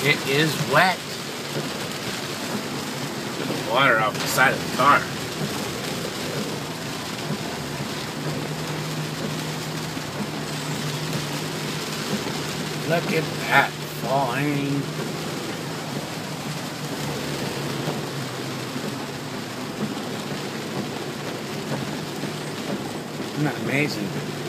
It is wet. The water off the side of the car. Look at that falling. Isn't that amazing?